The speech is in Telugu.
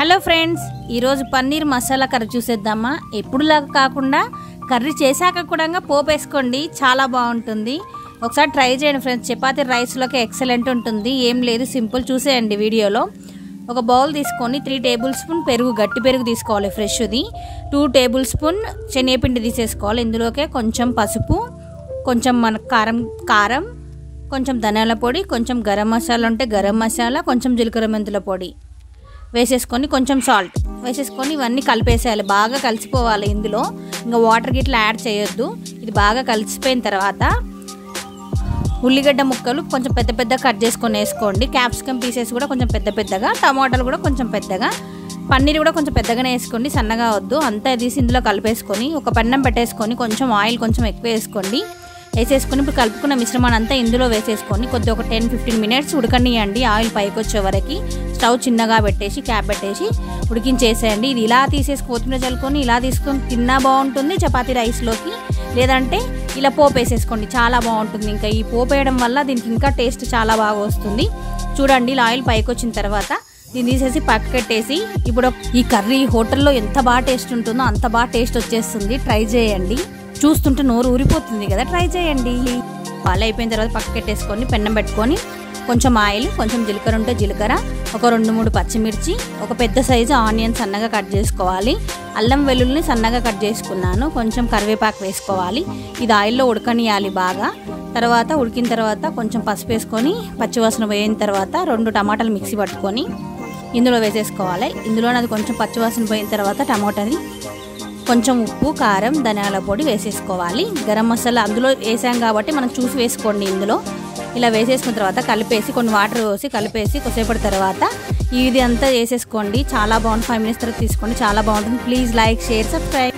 హలో ఫ్రెండ్స్ ఈరోజు పన్నీర్ మసాలా కర్రీ చూసేద్దామా? ఎప్పుడులాగా కాకుండా కర్రీ చేశాక కూడా పోపు వేసుకోండి చాలా బాగుంటుంది. ఒకసారి ట్రై చేయండి ఫ్రెండ్స్ చపాతీ రైస్లోకి ఎక్సలెంట్ ఉంటుంది. ఏం లేదు సింపుల్ చూసేయండి వీడియోలో. ఒక బౌల్ తీసుకొని త్రీ టేబుల్ స్పూన్ పెరుగు గట్టి పెరుగు తీసుకోవాలి ఫ్రెష్ది. టూ టేబుల్ స్పూన్ శనగపిండి తీసేసుకోవాలి. ఇందులోకే కొంచెం పసుపు కొంచెం మన కారం కారం కొంచెం ధనియాల పొడి కొంచెం గరం మసాలా ఉంటే గరం మసాలా కొంచెం జీలకర్ర మెంతుల పొడి. వేసేసుకొని కొంచెం సాల్ట్ వేసేసుకొని ఇవన్నీ కలిపేసేయాలి. బాగా కలిసిపోవాలి ఇందులో. ఇంకా వాటర్ గిట్లా యాడ్ చేయొద్దు. ఇది బాగా కలిసిపోయిన తర్వాత ఉల్లిగడ్డ ముక్కలు కొంచెం పెద్ద పెద్ద కట్ చేసుకొని వేసుకోండి. క్యాప్సికమ్ పీసెస్ కూడా కొంచెం పెద్ద పెద్దగా టమాటాలు కూడా కొంచెం పెద్దగా పన్నీర్ కూడా కొంచెం పెద్దగానే వేసుకోండి. సన్నగా వద్దు. అంతా తీసి ఇందులో కలిపేసుకొని ఒక పెన్నం పెట్టేసుకొని కొంచెం ఆయిల్ కొంచెం ఎక్కువ వేసుకోండి. వేసేసుకొని ఇప్పుడు కలుపుకున్న మిశ్రమాన్ని అంతా ఇందులో వేసేసుకొని కొద్దిగా ఒక టెన్ ఫిఫ్టీన్ మినిట్స్ ఉడకనియండి. ఆయిల్ పైకి వచ్చే వరకు. స్టవ్ చిన్నగా పెట్టేసి క్యాప్ పెట్టేసి ఉడికించేసేయండి. ఇది ఇలా తీసేసి కొత్తిమీర చల్లుకొని ఇలా తీసుకొని తిన్నా బాగుంటుంది. చపాతీ రైస్లోకి లేదంటే ఇలా పోపు వేసేసుకోండి. చాలా బాగుంటుంది. ఇంకా ఈ పోపు వేయడం వల్ల దీనికి ఇంకా టేస్ట్ చాలా బాగా వస్తుంది. చూడండి ఇలా ఆయిల్ పైకి వచ్చిన తర్వాత దీన్ని తీసేసి పక్కకెట్టేసి ఇప్పుడు ఈ కర్రీ హోటల్లో ఎంత బాగా టేస్ట్ ఉంటుందో అంత బాగా టేస్ట్ వచ్చేస్తుంది. ట్రై చేయండి. చూస్తుంటే నోరు ఊరిపోతుంది కదా. ట్రై చేయండి. పాలు అయిపోయిన తర్వాత పక్కకెట్టేసుకొని పెన్నం పెట్టుకొని కొంచెం ఆయిల్ కొంచెం జీలకర్ర ఉంటే జీలకర్ర ఒక రెండు మూడు పచ్చిమిర్చి ఒక పెద్ద సైజు ఆనియన్ సన్నగా కట్ చేసుకోవాలి. అల్లం వెల్లుల్ని సన్నగా కట్ చేసుకున్నాను. కొంచెం కరివేపాకు వేసుకోవాలి. ఇది ఆయిల్లో ఉడకనియాలి బాగా. తర్వాత ఉడికిన తర్వాత కొంచెం పసుపు వేసుకొని పచ్చివాసన పోయిన తర్వాత రెండు టమాటాలు మిక్సీ పట్టుకొని ఇందులో వేసేసుకోవాలి. ఇందులో అది కొంచెం పచ్చివాసన పోయిన తర్వాత టమాటాని కొంచెం ఉప్పు కారం ధనియాల పొడి వేసేసుకోవాలి. గరం మసాలా అందులో వేసాం కాబట్టి మనం చూసి వేసుకోండి ఇందులో. ఇలా వేసేసుకున్న తర్వాత కలిపేసి కొన్ని వాటర్ పోసి కలిపేసి కొద్దిసేపటి తర్వాత ఇది అంతా వేసేసుకోండి. చాలా బాగుంటుంది ఫైవ్ మినిట్స్ తర్వాత తీసుకోండి. చాలా బాగుంటుంది. Please like share subscribe